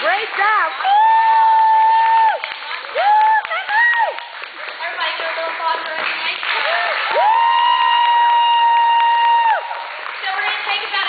Great job.